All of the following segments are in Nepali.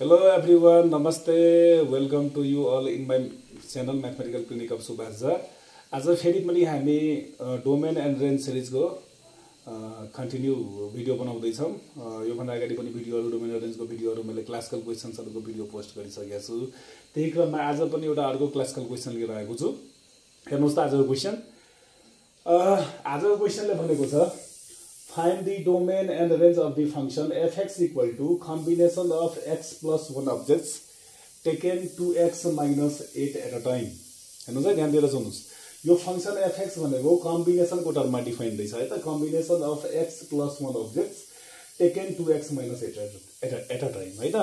Hello everyone, Namaste. Welcome to you all in my channel Mathematical Clinic of Subhash Jha आज फेरि पनि हामी डोमेन एन्ड रेन्ज सिरिजको कन्टिन्यू भिडियो बनाउँदैछौँ। योभन्दा अगाडि पनि भिडियोहरू डोमेन र रेन्जको भिडियोहरू मैले क्लासिकल क्वेसन्सहरूको भिडियो पोस्ट गरिसकेको छु। त्यही क्रममा आज पनि एउटा अर्को क्लासिकल क्वेसन लिएर आएको छु। हेर्नुहोस् त आजको क्वेसन आजको क्वेसनले भनेको छ find the domain and range of the function fx equal to combination of x plus 1 objects taken 2x minus 8 at a time. हेर्नुहोस् है ध्यान दिएर सुन्नुहोस्। यो फङ्सन एफएक्स भनेको कम्बिनेसनको टर्ममा डिफाइन रहेछ है त? Combination of x plus one objects taken to x minus eight at at a time है त?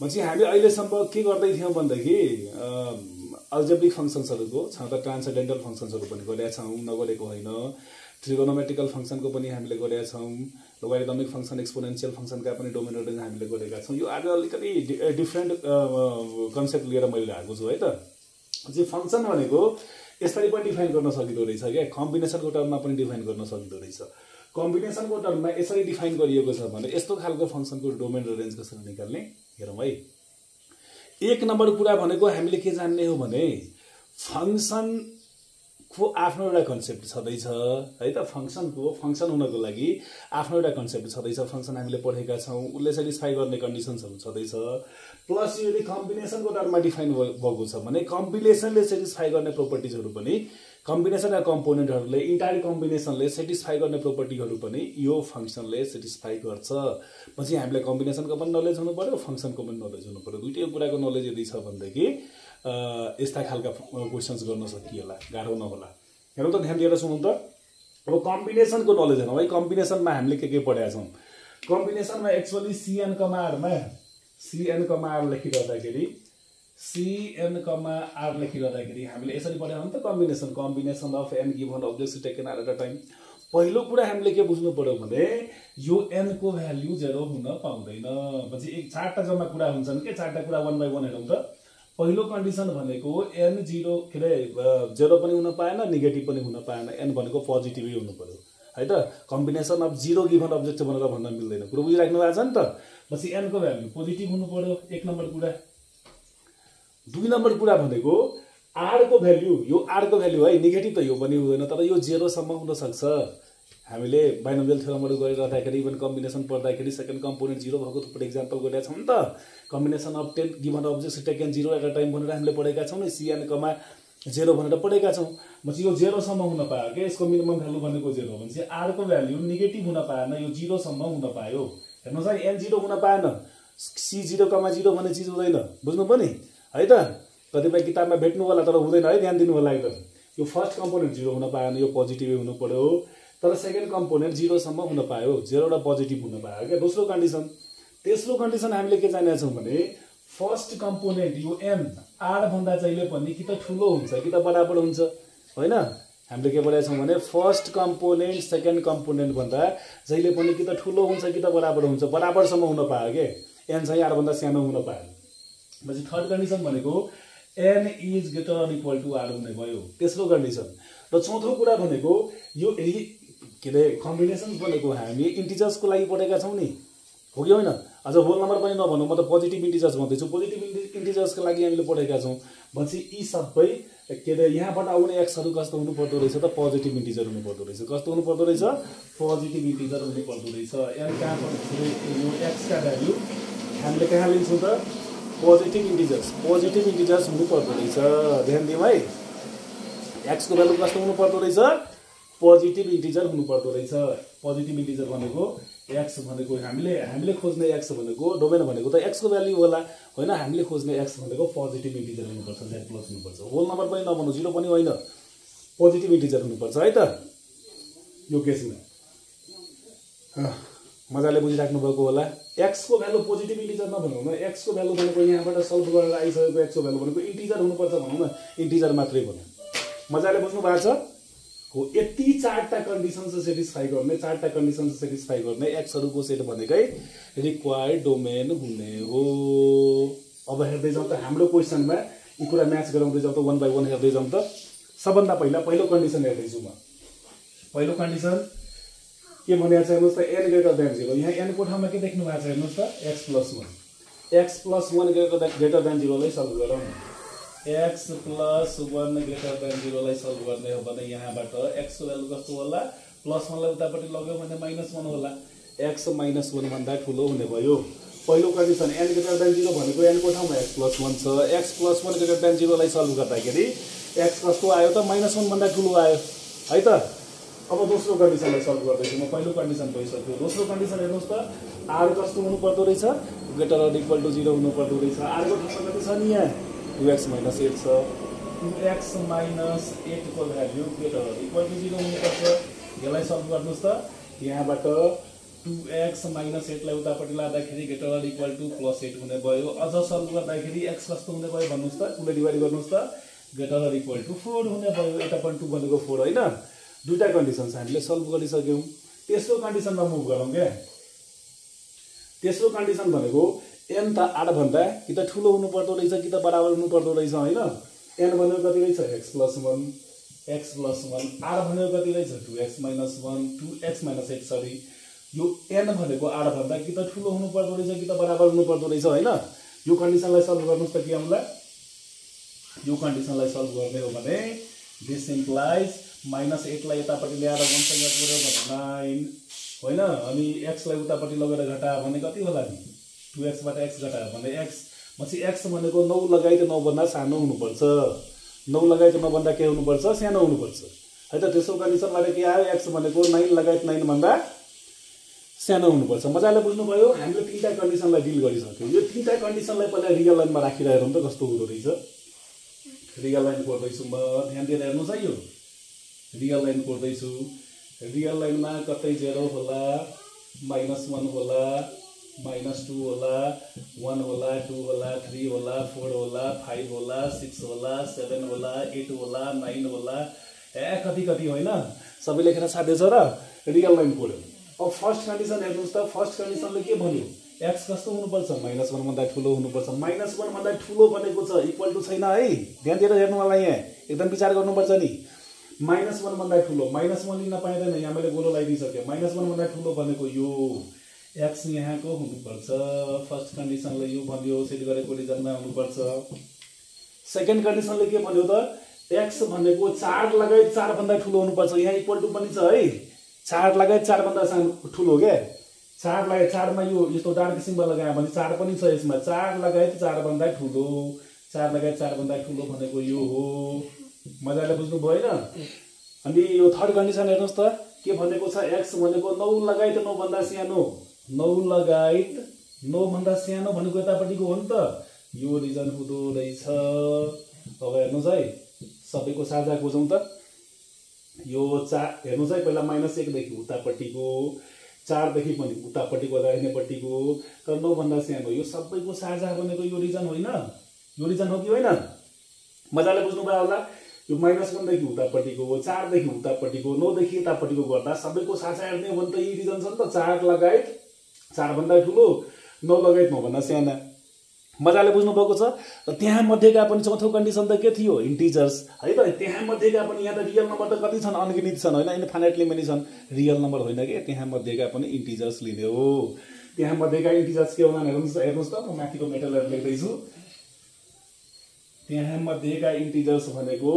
भनेपछि हामी अहिलेसम्म के गर्दै थियौँ भनेदेखि अल्जेब्रिक फङ्सन्सहरूको छ त ट्रान्सडेन्टल फङ्सन्सहरू पनि गरेका छौँ नगरेको होइन। ट्रिगोनोमेट्रिकल फङ्सनको पनि हामीले गरेका छौँ लोगारिदमिक फङ्सन एक्सपोनेन्सियल फङ्सनका पनि डोमिनेट रेन्ज हामीले गरेका छौँ। यो आज अलिकति डिफ्रेन्ट कन्सेप्ट लिएर मैले आएको छु है त? चाहिँ फङ्सन भनेको यसरी पनि डिफाइन गर्न सकिँदो रहेछ क्या। कम्बिनेसनको टर्ममा पनि डिफाइन गर्न सकिँदो रहेछ। कम्बिनेसनको टर्ममा यसरी डिफाइन गरिएको छ भने यस्तो खालको फङ्सनको डोमेन र रेन्ज कसरी निकाल्ने? हेरौँ है। एक नम्बर कुरा भनेको हामीले के जान्ने हो भने फङ्सनको आफ्नो एउटा कन्सेप्ट छँदैछ है त? फङ्सनको फङ्सन हुनको लागि आफ्नो एउटा कन्सेप्ट छँदैछ। फङ्सन हामीले पढेका छौँ उसले सेटिस्फाई गर्ने कन्डिसन्सहरू छँदैछ। प्लस यदि कम्बिनेसनको टर्ममा डिफाइन भएको छ भने कम्बिनेसनले सेटिस्फाई गर्ने प्रोपर्टिजहरू पनि कम्बिनेसन या कम्पोनेन्टहरूले इन्टायर कम्बिनेसनले सेटिस्फाई गर्ने प्रोपर्टीहरू पनि यो फङ्सनले सेटिस्फाई गर्छ। पछि हामीले कम्बिनेसनको पनि नलेज हुनु पऱ्यो फङ्सनको पनि नलेज हुनु पऱ्यो दुइटै कुराको नलेज यदि छ भनेदेखि यस्ता खालका क्वेसन्स गर्न सकिएला गाह्रो नहोला। हेरौँ त ध्यान दिएर सुनौँ त। अब कम्बिनेसनको नलेज हेरौँ। है कम्बिनेसनमा हामीले के के पढाएका छौँ? कम्बिनेसनमा एक्चुअली सिएन कमारमा सिएन कमार लेखिरहँदाखेरि सिएन कमा आर लेखिरहँदाखेरि हामीले यसरी पढायो त combination combination of n given object taken r at a time पहिलो कुरा हामीले के बुझ्नु पर्यो भने यो एनको भ्याल्यु जेरो हुन पाउँदैन। पछि एक चारवटा जम्मा कुरा हुन्छन् के? चारवटा कुरा वान बाई वान हेरौँ त। पहिलो कन्डिसन भनेको एन जिरो के अरे जेरो पनि हुन पाएन नेगेटिभ पनि हुन पाएन। एन भनेको पोजिटिभै हुनु पर्यो। है त? Combination of zero given object भनेर भन्न मिल्दैन। कुरो बुझिराख्नु भएको छ नि त? पछि एनको भ्याल्यु पोजिटिभ हुनु पर्यो एक नम्बर कुरा। दुई नम्बर कुरा भनेको आरको भ्याल्यु यो आरको भ्याल्यु है। नेगेटिभ त यो पनि हुँदैन तर यो जेरोसम्म हुनसक्छ हामीले बाइनोमियल थ्योरमहरू गरिरहँदाखेरि इभन कम्बिनेसन पढ्दाखेरि सेकेन्ड कम्पोनेन्ट जिरो भएको थुप्रै इक्जाम्पल गरेका छौँ नि त। Combination of ten given object taken zero at a time भनेर हामीले पढेका छौँ नि। सिएनकोमा जेरो भनेर पढेका छौँ। भनेपछि यो जेरोसम्म हुन पायो क्या? यसको मिनिमम भ्यालु भनेको जेरो भनेपछि आरको भ्याल्यु नेगेटिभ हुन पाएन यो जिरोसम्म हुन पायो। हेर्नुहोस् है एन जिरो हुन पाएन। सी जिरो कमा जिरो भन्ने चिज हुँदैन। बुझ्नु पनि? है त? कतिपय किताबमा भेट्नु होला तर हुँदैन है ध्यान दिनु होला एकदम। यो फर्स्ट कम्पोनेन्ट जिरो हुन पाएन यो पोजिटिभै हुनु पर्यो तर सेकेन्ड कम्पोनेन्ट जिरोसम्म हुन पायो जेरो र पोजिटिभ हुन पायो। क्या दोस्रो कन्डिसन तेस्रो कन्डिसन हामीले के जानेका छौँ भने फर्स्ट कम्पोनेन्ट यो एन आर भन्दा जहिले पनि कि त ठुलो हुन्छ कि त बराबर हुन्छ। होइन? हामीले के पढाएको छौँ भने फर्स्ट कम्पोनेन्ट सेकेन्ड कम्पोनेन्ट भन्दा जहिले पनि कि त ठुलो हुन्छ कि त बराबर हुन्छ। बराबरसम्म हुन पायो के? एन चाहिँ आरभन्दा सानो हुन पायो। पछि थर्ड कन्डिसन भनेको n is greater or equal to r हुने भयो। तेस्रो कन्डिसन र चौथो कुरा भनेको यो यदि के अरे कम्बिनेसन भनेको हामी इन्टिजर्सको लागि पढेका छौँ नि। हो कि होइन? अझ होल नम्बर पनि नभनौँ म त पोजिटिभ इन्टिजर्स भन्दैछु। पोजिटिभ इन्टिजर्सको लागि हामीले पढेका छौँ। भनेपछि यी सबै के अरे यहाँबाट आउने एक्सहरू कस्तो हुनु पर्दो रहेछ त? पोजिटिभ इन्टिजर हुनु पर्दो रहेछ। कस्तो हुनु पर्दो रहेछ? पोजिटिभ इन्टिजर हुनु पर्दो रहेछ। एन कहाँ पर्दो यो एक्सका भ्याल्यु हामीले कहाँ लिन्छौँ त? पोजिटिभ इन्टिजर्स पोजिटिभ इन्टिजर्स हुनु पर्दो रहेछ। ध्यान दिउँ है। एक्सको भ्यालु कस्तो हुनु पर्दो रहेछ? पोजिटिभ इन्टिजर हुनु पर्दो रहेछ। पोजिटिभ इन्टिजर भनेको एक्स भनेको हामीले हामीले खोज्ने एक्स भनेको डोमेन भनेको त एक्सको भ्याल्यु होला। होइन हामीले खोज्ने एक्स भनेको पोजिटिभ इन्टिजर हुनुपर्छ जेड प्लस हुनुपर्छ। होल नम्बर पनि नभन्नु जिरो पनि होइन। पोजिटिभ इन्टिजर हुनुपर्छ है त? यो केसमा मजाले बुझिराख्नु भएको होला एक्सको भ्यालु पोजिटिभ इन्टिजर नभनौँ न। एक्सको भ्यालु भनेको यहाँबाट सल्भ गरेर आइसकेको एक्सको भ्यालु भनेको इन्टिजर हुनुपर्छ भनौँ न। इन्टिजर मात्रै भनौँ। मजाले बुझ्नु भएको छ? हो यति चारवटा कन्डिसन सेटिस्फाई गर्ने चारवटा कन्डिसन सेटिस्फाई गर्ने एक्सहरूको सेट भनेकै रिक्वायर्ड डोमेन हुने हो। अब हेर्दै जाउँ त हाम्रो क्वेसनमा यी कुरा म्याच गराउँदै जाउँ त वान बाई वान हेर्दै जाउँ त। सबभन्दा पहिला पहिलो कन्डिसन हेर्दैछु म। पहिलो कन्डिसन के भनेको छ हेर्नुहोस् त एन ग्रेटर देन जिरो यहाँ एनको ठाउँमा के देख्नु भएको छ हेर्नुहोस् त x plus one x plus one greater than जिरोलाई solve गरौँ। X plus one greater than जिरोलाई solve गर्ने हो भने यहाँबाट एक्सको भ्यालु कस्तो होला? प्लस वानलाई उतापट्टि लग्यो भने माइनस वान होला। एक्स माइनस वानभन्दा ठुलो हुने भयो। पहिलो condition n greater than zero भनेको एनको ठाउँमा एक्स प्लस वान छ। X plus one greater than जिरोलाई solve गर्दाखेरि एक्स कस्तो आयो त? माइनस वानभन्दा ठुलो आयो। है त? अब दोस्रो कन्डिसनलाई सल्भ गर्दैछु। म पहिलो कन्डिसन भइसक्यो। दोस्रो कन्डिसन हेर्नुहोस् त। आर कस्तो हुनु पर्दो रहेछ ग्रेटर इक्वल टु जिरो हुनु पर्दो रहेछ। आरको ठाउँमा कति छ? नि यहाँ टु एक्स माइनस एट छ टु एक्स माइनस एटको भ्याल्यु अर इक्वल टु जिरो हुनुपर्छ यसलाई सल्भ गर्नुहोस् त यहाँबाट टु एक्स माइनस एटलाई उतापट्टि लाँदाखेरि greater or equal to plus eight हुने भयो। अझ सल्भ गर्दाखेरि एक्स कस्तो हुने भयो भन्नुहोस् त? टुले डिभाइड गर्नुहोस् त? Greater or equal to four हुने भयो। यता पनि टू भनेको फोर होइन? दुईवटा कन्डिसन छ हामीले सल्भ गरिसक्यौँ। तेस्रो कन्डिसनमा मुभ गरौँ क्या। तेस्रो कन्डिसन भनेको एन त आठभन्दा कि त ठुलो हुनु पर्दो रहेछ कि त बराबर हुनु पर्दो रहेछ होइन? एन भनेको कति रहेछ? X plus one x plus one R भनेको कति रहेछ? Two x minus one two x minus eight sorry यो एन भनेको आठभन्दा कि त ठुलो हुनु पर्दो रहेछ कि त बराबर हुनु पर्दो रहेछ होइन? यो कन्डिसनलाई सल्भ गर्नुहोस् त के आउँला। यो कन्डिसनलाई सल्भ गर्ने हो भने दिस इम्प्लाइज माइनस एटलाई यतापट्टि ल्याएर वानसँग पुऱ्यो भने नाइन होइन? अनि एक्सलाई उतापट्टि लगेर घटायो भने कति होला नि? टु एक्सबाट एक्स घटायो भने एक्स पछि एक्स भनेको नौ लगाइ त नौभन्दा सानो हुनुपर्छ। नौ लगाइ त नौभन्दा के हुनुपर्छ? सानो हुनुपर्छ। है त त्यसो कन्डिसनबाट के आयो? एक्स भनेको नाइन लगायत नाइनभन्दा सानो हुनुपर्छ। मजाले बुझ्नुभयो? हामीले तिनवटा कन्डिसनलाई डिल गरिसक्यौँ। यो तिनवटा कन्डिसनलाई पहिला रियल लाइनमा राखिरहेर त कस्तो हुँदो रहेछ। रियल लाइन कोर्दैछु म। ध्यान दिएर हेर्नुहोस् है यो। Real line कोर्दैछु। रियल लाइनमा कतै जेरो होला माइनस वान होला। माइनस टू होला वान होला टू होला थ्री होला फोर होला फाइभ होला सिक्स होला सेभेन होला एट होला नाइन होला। ए कति कति होइन? सबै लेखेर साध्य छ र रियल लाइन कोर्यो अब फर्स्ट कन्डिसन हेर्नुहोस् त फर्स्ट कन्डिसनले के भन्यो? एक्स कस्तो हुनुपर्छ? माइनस वानभन्दा ठुलो हुनुपर्छ। माइनस वानभन्दा ठुलो भनेको छ इक्वल टु छैन है? ध्यान दिएर हेर्नु होला यहाँ। एकदम विचार गर्नुपर्छ नि। माइनस वानभन्दा ठुलो। माइनस वान लिन पाइँदैन। यहाँ मैले गोलो लगाइदिइसकेँ माइनस वानभन्दा ठुलो भनेको यो। एक्स यहाँको हुनुपर्छ फर्स्ट कन्डिसनले यो भन्यो सेट गरेको रिजनमा हुनुपर्छ सेकेन्ड कन्डिसनले के भन्यो त? एक्स भनेको चार लगायत चारभन्दा ठुलो हुनुपर्छ। यहाँ इक्वल टु पनि छ है। चार लगायत चारभन्दा सानो ठुलो क्या चार लगायत चारमा यो यस्तो डार्क सिम्बल लगायो भने चार पनि छ यसमा। चार लगायत चारभन्दा ठुलो। चार लगायत चारभन्दा ठुलो भनेको यो हो। मजाले बुझ्नु भएन? अनि यो थर्ड कन्डिसन हेर्नुहोस् त। के भनेको छ? एक्स भनेको नौ लगायत नौभन्दा सानो। नौ लगायत नौभन्दा सानो भनेको यतापट्टिको हो नि त। यो रिजन हुँदो रहेछ। अब हेर्नुहोस् है सबैको साझा बुझौँ त। यो चार हेर्नुहोस् है पहिला माइनस एकदेखि उतापट्टिको चारदेखि पनि उतापट्टिको दाहिनेपट्टिको तर नौभन्दा सानो यो सबैको साझा भनेको यो रिजन होइन। यो रिजन हो कि होइन? मजाले बुझ्नुभयो होला। यो माइनस वानदेखि उतापट्टिको चारदेखि उतापट्टिको नौदेखि यतापट्टिको गर्दा सबैको साझा हेर्ने हो भने त यही रिजन छ नि त। चार लगायत चारभन्दा ठुलो नौ लगायत नौभन्दा साना। मजाले बुझ्नुभएको छ? र त्यहाँ मध्येका पनि चौथो कन्डिसन त के थियो? इन्टिजर्स है त? त्यहाँ मध्येका पनि यहाँ त रियल नम्बर त कति छन्? अनगिनित छन् होइन? इन्फाइनेटली पनि छन्। रियल नम्बर होइन कि? त्यहाँ मध्येका पनि इन्टिजर्स लिने हो। त्यहाँ मध्येका इन्टिजर्स के होला हेर्नुहोस् हेर्नुहोस् त। म माथिको मेटलहरू लेख्दैछु। त्यहाँ मध्येका इन्टिजर्स भनेको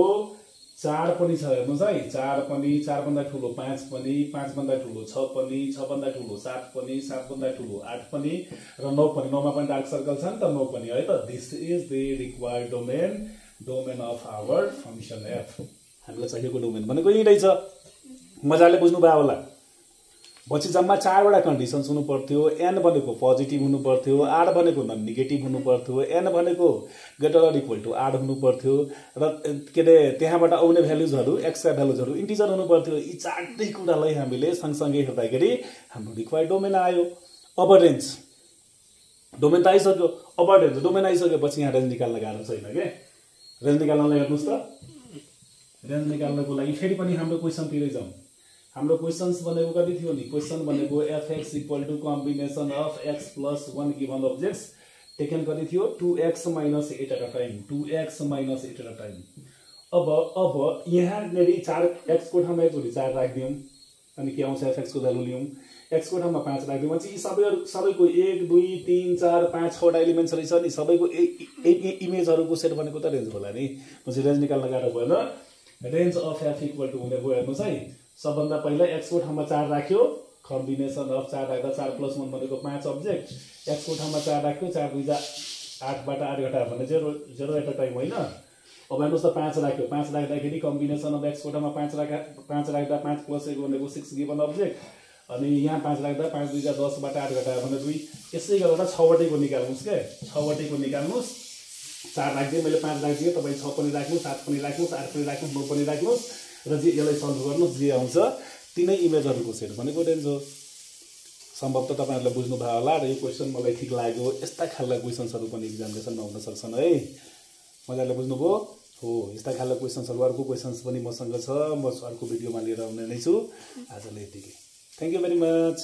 चार पनि छ हेर्नुहोस् है। चार पनि चारभन्दा ठुलो पाँच पनि पाँचभन्दा ठुलो छ पनि छभन्दा ठुलो सात पनि सातभन्दा ठुलो आठ पनि र नौ पनि। नौमा पनि डार्क सर्कल छ नि त नौ पनि है त। This is the required domain domain of our function f हामीलाई चाहिएको डोमेन भनेको यही रहेछ मजाले बुझ्नुभयो होला। पछि जम्मा चारवटा कन्डिसन्स हुनु पर्थ्यो एन भनेको पोजिटिभ हुनु पर्थ्यो आर भनेको नन नेगेटिभ हुनु पर्थ्यो एन भनेको ग्रेटर इक्वल टु आर हुनु पर्थ्यो र के अरे त्यहाँबाट आउने भ्यालुजहरू एक्सका भ्यालुजहरू इन्टिजर हुनु पर्थ्यो यी चारटै कुरालाई हामीले सँगसँगै हेर्दाखेरि हाम्रो रिक्वायर्ड डोमेन आयो। अब रेन्ज डोमेन त आइसक्यो। अब रेन्ज डोमेन आइसकेपछि यहाँ रेन्ज निकाल्न गाह्रो छैन क्या रेन्ज निकाल्नलाई हेर्नुहोस् त। रेन्ज निकाल्नको लागि फेरि पनि हाम्रो क्वेसनतिरै जाउँ। हाम्रो क्वेसन्स भनेको कति थियो नि? क्वेसन भनेको f x equal to combination of x plus one given objects taken कति थियो? Two x minus eight eight a time two x minus eight eight a time अब अब यहाँनिर चार एक्सको ठाउँमा एकचोटि चार राखिदिउँ। अनि के आउँछ एफएक्सको भ्यालु लिउँ। एक्सको ठाउँमा पाँच राखिदिउँ। भने चाहिँ यी सबैहरू सबैको एक दुई तिन चार पाँच छवटा एलिमेन्ट्सहरू छ नि सबैको इमेजहरूको सेट भनेको त रेन्ज होला नि। रेन्ज निकाल्न गाह्रो भएन। Range of f equal to हुने गयो हेर्नुहोस् है। सबभन्दा पहिला एक्सको ठाउँमा चार राख्यो। कम्बिनेसन अफ चार राख्दा चार प्लस वान भनेको पाँच अब्जेक्ट। एक्सको ठाउँमा चार राख्यो चार दुईजा आठबाट आठ घटा भने zero zero eight a time होइन। अब हेर्नुहोस् त पाँच राख्यो। पाँच राख्दाखेरि कम्बिनेसन अफ एक्सको ठाउँमा पाँच राख्दा पाँच राख्दा पाँच प्लस एक भनेको सिक्स गिभन अब्जेक्ट अनि यहाँ पाँच राख्दा पाँच दुईजा दसबाट आठ घटा भने दुई। यसै गरेर छवटैको निकाल्नुहोस् क्या छवटैको निकाल्नुहोस्। चार राखिदिएँ मैले पाँच राखिदिएँ तपाईँ छ पनि राख्नुहोस् सात पनि राख्नुहोस् आठ पनि राख्नुहोस् नौ पनि राख्नुहोस्। र जे यसलाई सल्भ गर्नुहोस् जे आउँछ तिनै इमेजहरूको सेट भनेको रेन्ज हो सम्भव त तपाईँहरूले बुझ्नुभयो होला र यो क्वेसन मलाई ठिक लाग्यो। यस्ता खालका क्वेसन्सहरू पनि इक्जामिनेसनमा हुन सक्छन् है। मजाले बुझ्नुभयो? हो यस्ता खालका क्वेसन्सहरू अर्को क्वेसन्स पनि मसँग छ। म अर्को भिडियोमा लिएर आउने नै छु। आजलाई यतिकै थ्याङ्क यू भेरी मच